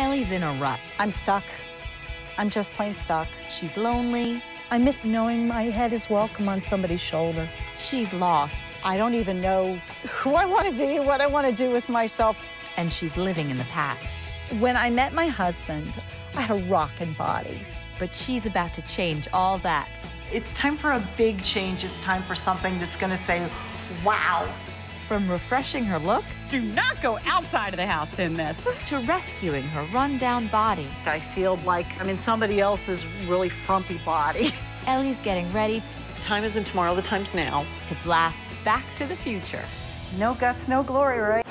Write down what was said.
Ellie's in a rut. I'm stuck. I'm just plain stuck. She's lonely. I miss knowing my head is welcome on somebody's shoulder. She's lost. I don't even know who I want to be, what I want to do with myself. And she's living in the past. When I met my husband, I had a rockin' body. But she's about to change all that. It's time for a big change. It's time for something that's going to say, wow. From refreshing her look Do not go outside of the house in this. to rescuing her run-down body, I feel like I'm in somebody else's really frumpy body. Ellie's getting ready The time isn't tomorrow, the time's now. to blast back to the future. No guts, no glory, right?